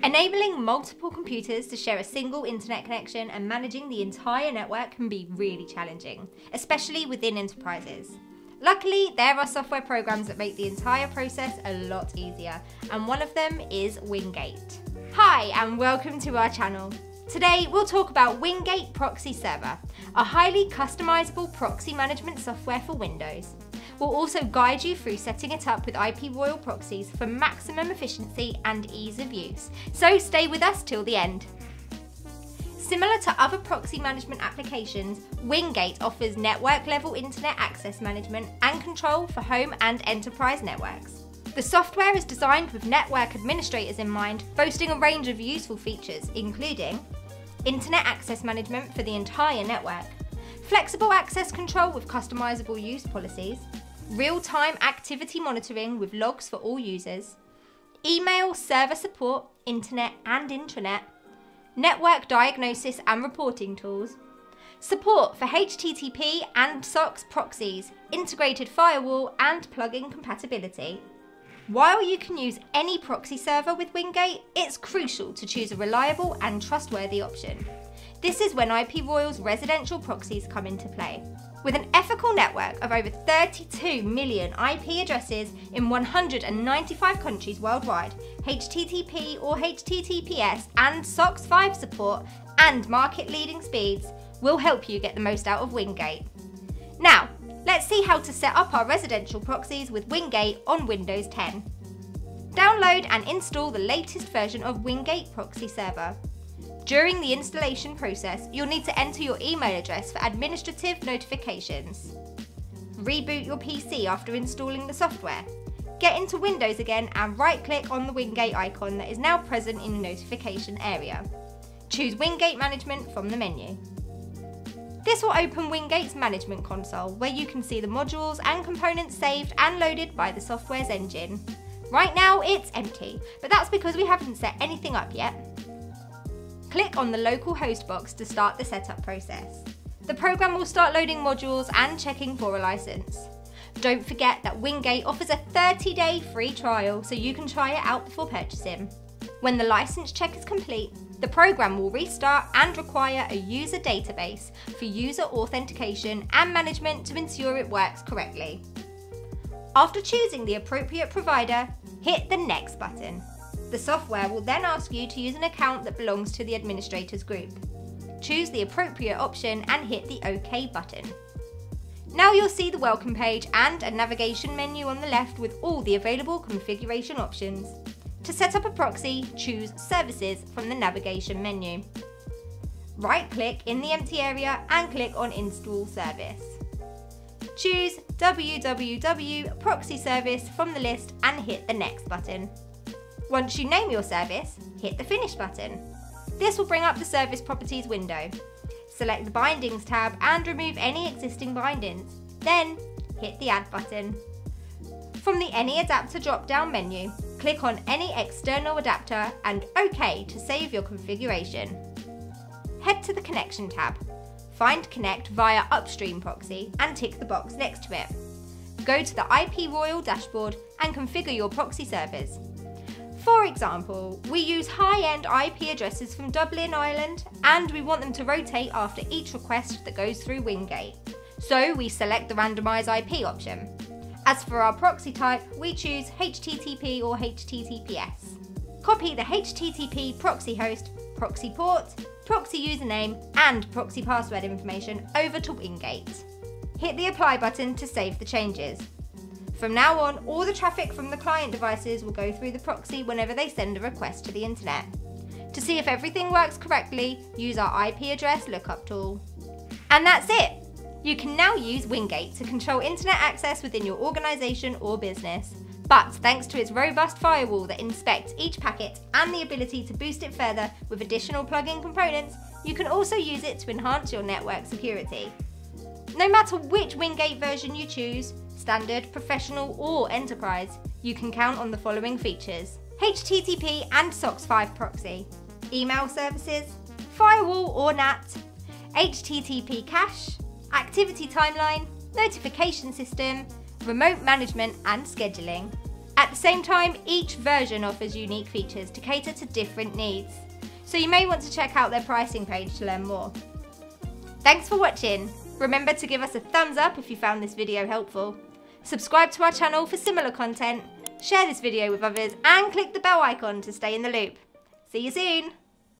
Enabling multiple computers to share a single internet connection and managing the entire network can be really challenging, especially within enterprises. Luckily, there are software programs that make the entire process a lot easier, and one of them is WinGate. Hi, and welcome to our channel. Today, we'll talk about WinGate Proxy Server, a highly customizable proxy management software for Windows. We'll also guide you through setting it up with IPRoyal proxies for maximum efficiency and ease of use. So stay with us till the end. Similar to other proxy management applications, WinGate offers network level internet access management and control for home and enterprise networks. The software is designed with network administrators in mind, boasting a range of useful features, including internet access management for the entire network, flexible access control with customizable use policies, real-time activity monitoring with logs for all users, email server support, internet and intranet, network diagnosis and reporting tools, support for HTTP and SOCKS proxies, integrated firewall and plugin compatibility. While you can use any proxy server with WinGate, it's crucial to choose a reliable and trustworthy option. This is when IPRoyal's residential proxies come into play. With an ethical network of over 32 million IP addresses in 195 countries worldwide, HTTP or HTTPS and SOCKS 5 support and market leading speeds will help you get the most out of WinGate. Now, let's see how to set up our residential proxies with WinGate on Windows 10. Download and install the latest version of WinGate Proxy Server. During the installation process, you'll need to enter your email address for administrative notifications. Reboot your PC after installing the software. Get into Windows again and right click on the WinGate icon that is now present in the notification area. Choose WinGate Management from the menu. This will open WinGate's management console where you can see the modules and components saved and loaded by the software's engine. Right now it's empty, but that's because we haven't set anything up yet. Click on the local host box to start the setup process. The program will start loading modules and checking for a license. Don't forget that WinGate offers a 30 day free trial so you can try it out before purchasing. When the license check is complete, the program will restart and require a user database for user authentication and management to ensure it works correctly. After choosing the appropriate provider, hit the Next button. The software will then ask you to use an account that belongs to the administrators group. Choose the appropriate option and hit the OK button. Now you'll see the welcome page and a navigation menu on the left with all the available configuration options. To set up a proxy, choose Services from the navigation menu. Right click in the empty area and click on Install Service. Choose www proxy service from the list and hit the Next button. Once you name your service, hit the Finish button. This will bring up the Service Properties window. Select the Bindings tab and remove any existing bindings. Then, hit the Add button. From the Any Adapter drop-down menu, click on any external adapter and OK to save your configuration. Head to the Connection tab. Find Connect via Upstream Proxy and tick the box next to it. Go to the IPRoyal dashboard and configure your proxy servers. For example, we use high-end IP addresses from Dublin, Ireland, and we want them to rotate after each request that goes through WinGate. So we select the Randomize IP option. As for our proxy type, we choose HTTP or HTTPS. Copy the HTTP proxy host, proxy port, proxy username, and proxy password information over to WinGate. Hit the Apply button to save the changes. From now on, all the traffic from the client devices will go through the proxy whenever they send a request to the internet. To see if everything works correctly, use our IP address lookup tool. And that's it! You can now use WinGate to control internet access within your organisation or business. But thanks to its robust firewall that inspects each packet and the ability to boost it further with additional plugin components, you can also use it to enhance your network security. No matter which WinGate version you choose, standard, professional or enterprise, you can count on the following features. HTTP and SOCKS 5 proxy, email services, firewall or NAT, HTTP cache, activity timeline, notification system, remote management and scheduling. At the same time, each version offers unique features to cater to different needs. So you may want to check out their pricing page to learn more. Thanks for watching. Remember to give us a thumbs up if you found this video helpful. Subscribe to our channel for similar content, share this video with others and click the bell icon to stay in the loop. See you soon!